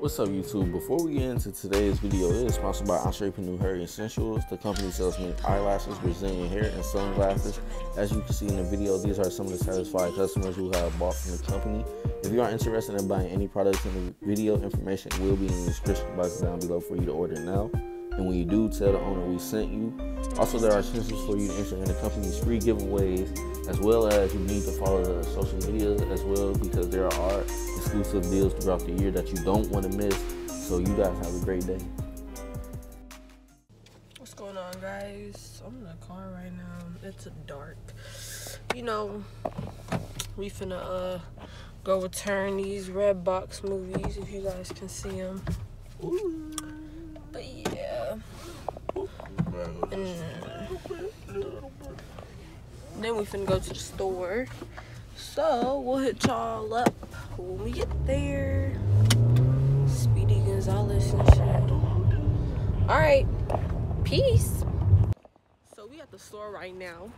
What's up YouTube? Before we get into today's video, it is sponsored by EntrepreNEWher Essentials. The company sells mink eyelashes, Brazilian hair, and sunglasses. As you can see in the video, these are some of the satisfied customers who have bought from the company. If you are interested in buying any products in the video, information will be in the description box down below for you to order now. And when you do, tell the owner we sent you. Also, there are chances for you to enter in the company's free giveaways, as well as you need to follow the social media as well because there are exclusive deals throughout the year that you don't want to miss. So you guys have a great day. What's going on, guys? I'm in the car right now. It's dark. You know, we finna uh go return these Redbox movies if you guys can see them. But yeah. And then we finna go to the store. So we'll hit y'all up when we get there. Speedy Gonzales and shit. Alright. Peace. So we at the store right now.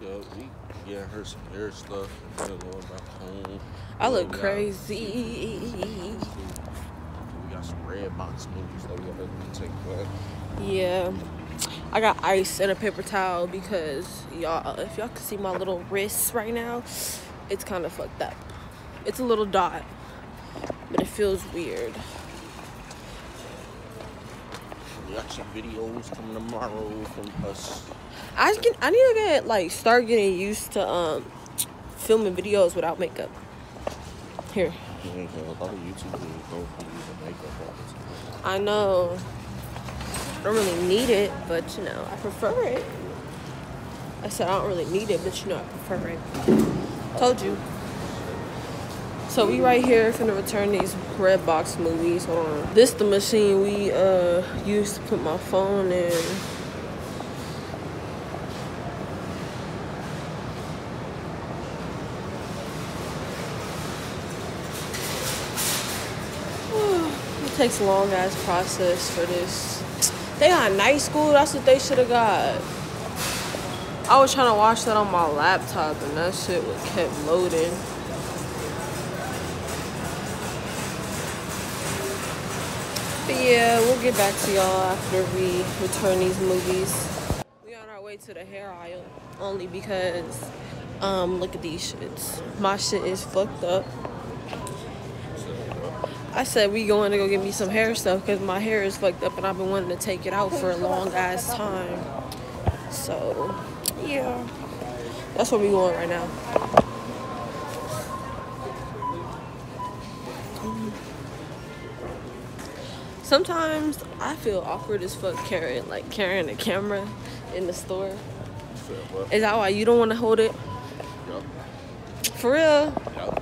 Yeah, we get her some hair stuff and then going back home. I look crazy. We got some Redbox movies that we take back. Yeah. I got ice and a paper towel because y'all if y'all can see my little wrists right now, it's kind of fucked up. It's a little dot. But it feels weird. We got some videos coming tomorrow from us. I can I need to get like start getting used to um filming videos without makeup. Here. Yeah, a lot of YouTubers don't be using makeup all the time. I know. I don't really need it, but you know, I prefer it. I said I don't really need it, but you know, I prefer it. Told you. So we right here finna return these Redbox movies. Hold on. This the machine we uh used to put my phone in. It takes a long ass process for this. They got night school. That's what they should have got. I was trying to watch that on my laptop and that shit was kept loading. But yeah, we'll get back to y'all after we return these movies. We on our way to the hair aisle only because um look at these shits. My shit is fucked up. I said we going to go get me some hair stuff because my hair is fucked up and I've been wanting to take it out for a long ass time. So, yeah. That's where we going right now. Sometimes I feel awkward as fuck carrying like carrying a camera in the store. Is that why you don't want to hold it? Yup. For real? Yup.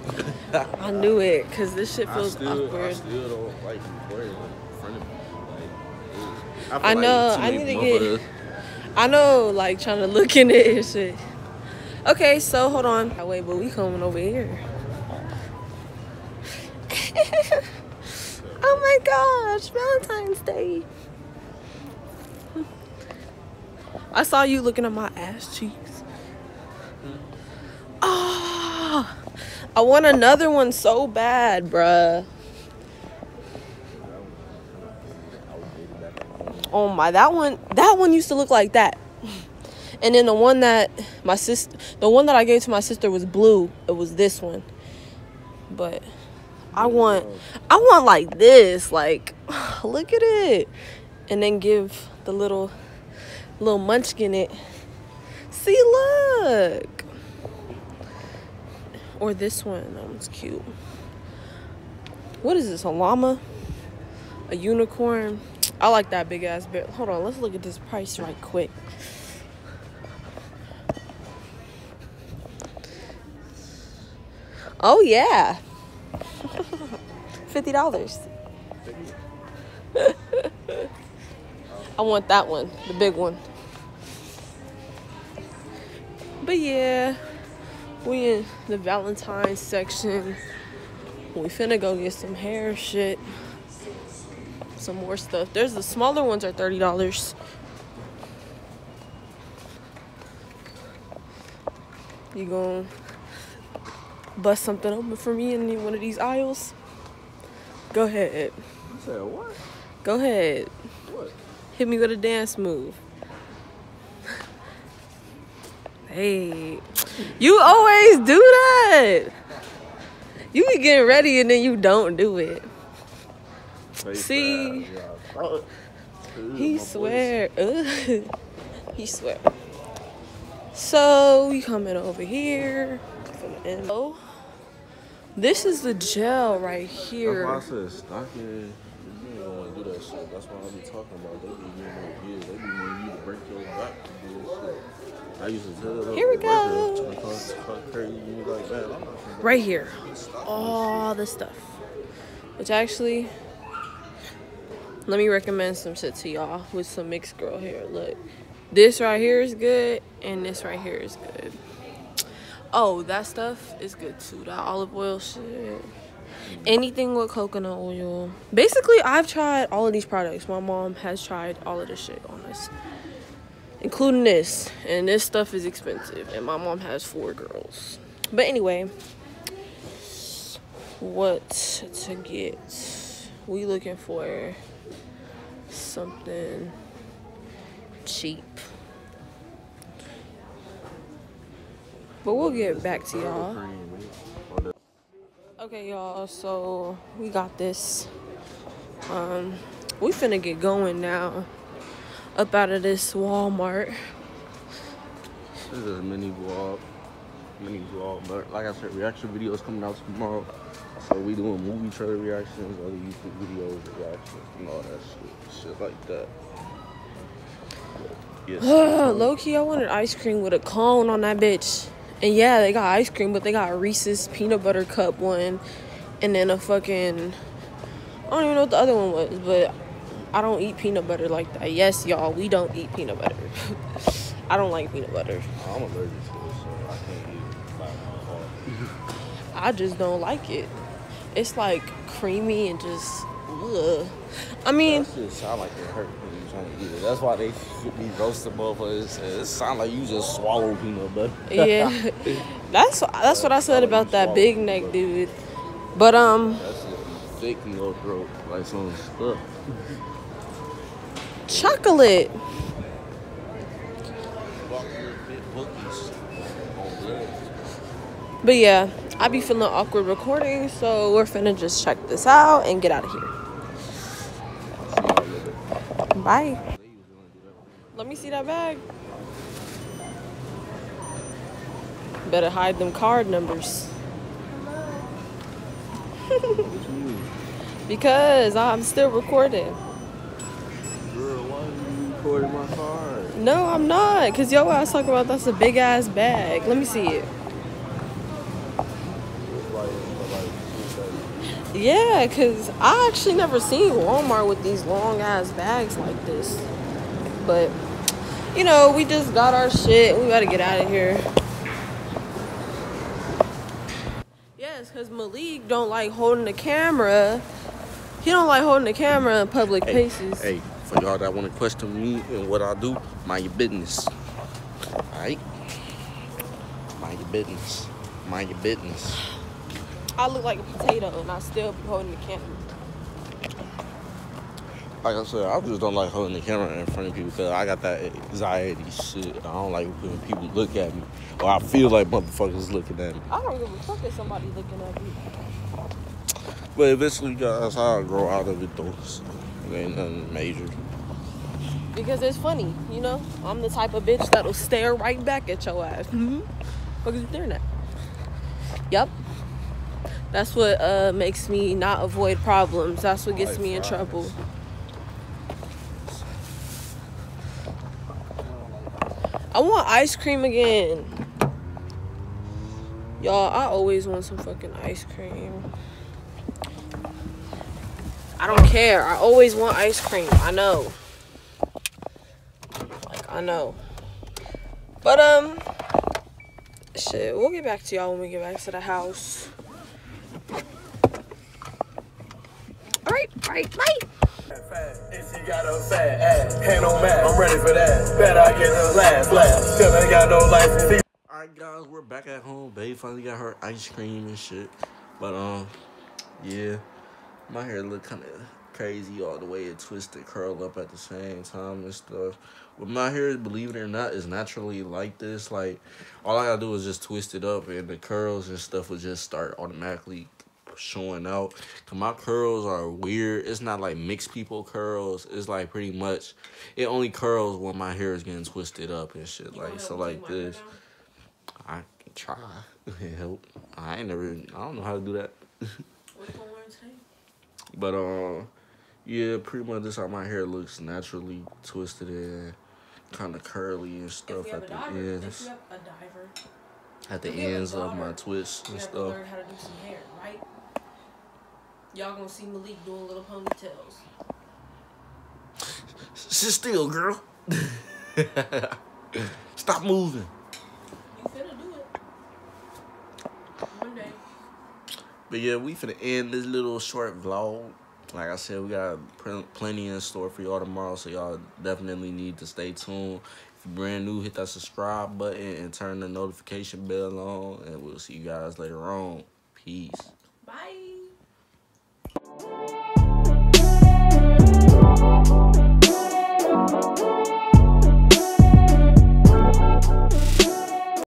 I knew it because this shit I feels still, I awkward. still don't like recording in front of me. Like, ugh. I know, too I need to get- I know, like trying to look in it and shit. Okay, so hold on. Wait, but we coming over here. oh my gosh, Valentine's Day. I saw you looking at my ass cheeks. I want another one so bad, bruh. Oh my, that one, that one used to look like that. And then the one that my sister, the one that I gave to my sister was blue. It was this one. But I want, I want like this, like, look at it, and then give the little, little munchkin it. See, Or this one, that one's cute. What is this? A llama? A unicorn? I like that big ass bear. Hold on, let's look at this price right quick. Oh yeah. Fifty dollars. I want that one, the big one. But yeah, we in the Valentine's section. We finna go get some hair shit. Some more stuff. There's the smaller ones are thirty dollars. You gonna bust something open for me in one of these aisles? Go ahead. You said what? Go ahead. What? Hit me with a dance move. hey, you always do that. You be getting ready and then you don't do it. See? He swear. Ugh. He swear. So we coming over here. Oh, this is the gel right here. That's why I said stocking. You don't want to do that shit. That's what I be talking about. They be years. They be wanting you to break your back to do this shit. I used to tell them. Here we go. Trying to talk, talk crazy you like that. I'm not gonna Right here. All the stuff. Which actually, let me recommend some shit to y'all with some mixed girl hair. Look, this right here is good, and this right here is good. Oh, that stuff is good too. That olive oil shit. Anything with coconut oil. Basically, I've tried all of these products. My mom has tried all of this shit on us, including this. And this stuff is expensive. And my mom has four girls. But anyway, what to get? We looking for something cheap. But we'll get back to y'all. Okay, y'all. So we got this. Um, we finna get going now. Up out of this Walmart. This is a mini vlog. Mini vlog. But like I said, reaction videos coming out tomorrow. So we doing movie trailer reactions, other YouTube videos, reactions, and all that shit. Shit like that. Yes. Low key, I wanted ice cream with a cone on that bitch. And yeah, they got ice cream, but they got a Reese's peanut butter cup one, and then a fucking I don't even know what the other one was, but I don't eat peanut butter like that. Yes, y'all, we don't eat peanut butter. I don't like peanut butter. I'm allergic to it, so I can't eat it by. I just don't like it. It's like creamy and just ugh. I mean, That shit sound like it hurt when you trying to eat it. That's why they should be roasting motherfuckers. It sound like you just swallow peanut butter. yeah, that's that's what I said about that big neck dude. But um, That shit be thick in your throat, like some stuff. Chocolate. But yeah, I be feeling awkward recording, so we're finna just check this out and get out of here. Bye. Let me see that bag. Better hide them card numbers. because I'm still recording. Girl, recording my card? No, I'm not. Cause yo ass talking about that's a big ass bag. Let me see it. Yeah, cause I actually never seen Walmart with these long ass bags like this. But you know, we just got our shit. We gotta get out of here. Yes, cause Malik don't like holding the camera. He don't like holding the camera in public Hey, places. hey, for y'all that want to question me and what I do, mind your business. Alright? Mind your business. Mind your business. I look like a potato and I still be holding the camera. Like I said, I just don't like holding the camera in front of people because I got that anxiety shit. I don't like when people look at me or I feel like motherfuckers looking at me. I don't give a fuck if somebody looking at me. But eventually, guys, I'll grow out of it though. So ain't nothing major. Because it's funny, you know? I'm the type of bitch that'll stare right back at your ass. Mm-hmm. What is you staring at? Yep. That's what uh, makes me not avoid problems. That's what gets me in trouble. I want ice cream again. Y'all, I always want some fucking ice cream. I don't care. I always want ice cream. I know. Like, I know. But, um, shit, we'll get back to y'all when we get back to the house. Alright, alright, bye. And she got a fat ass, hand on mat, I'm ready for that. Bet I get the last laugh, cause ain't got no license. Alright, Alright guys, we're back at home. Babe finally got her ice cream and shit. But um yeah. My hair look kinda crazy all the way it twisted, curled up at the same time and stuff. But my hair, believe it or not, is naturally like this. Like all I gotta do is just twist it up and the curls and stuff will just start automatically showing out. Cause my curls are weird. It's not like mixed people curls. It's like pretty much it only curls when my hair is getting twisted up and shit. like so like this. I can try. Help. I ain't never. I don't know how to do that. but uh, yeah, pretty much this how my hair looks naturally twisted and kind of curly and stuff at the diver, ends. At the ends of my twists and stuff. learn how to do some hair, right? Y'all gonna see Malik doing little ponytails. Sit still, girl. Stop moving. You finna do it. One day. But yeah, we finna end this little short vlog. Like I said, we got pl- plenty in store for y'all tomorrow, so y'all definitely need to stay tuned. If you're brand new, hit that subscribe button and turn the notification bell on, and we'll see you guys later on. Peace.